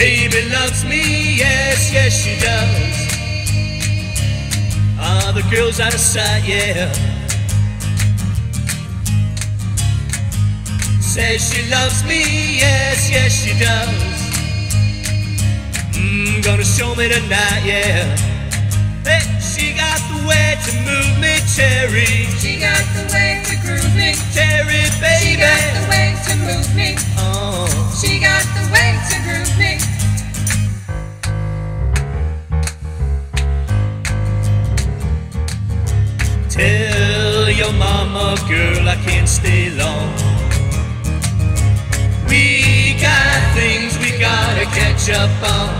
loves me, yes, yes, she does. Ah, the girl's out of sight, yeah. Says she loves me, yes, yes, she does. Mm, gonna show me tonight, yeah. Hey, she got the way to move me, cherry. She got the way to groove me. Cherry, baby. Tell your mama, girl, I can't stay long. We got things we gotta catch up on.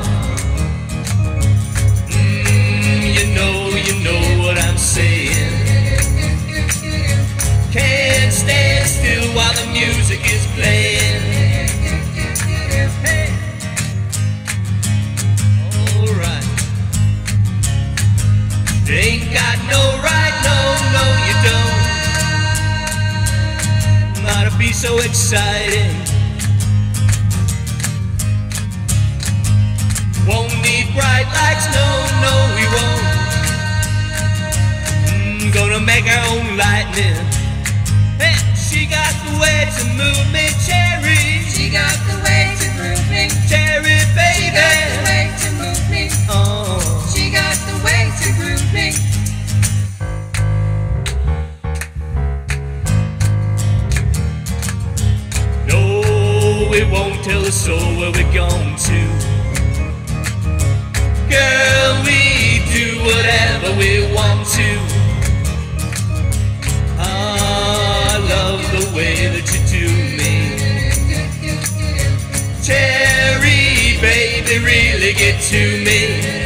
Mm, you know, you know what I'm saying. Can't stand still while the music is playing. Hey. Alright. Ain't got no, so exciting. Won't need bright lights, no, no, we won't. Mm, gonna make our own lightning. Tell us soul where we're going to. Girl, we do whatever we want to. Ah, I love the way that you do me. Cherry, baby, really get to me.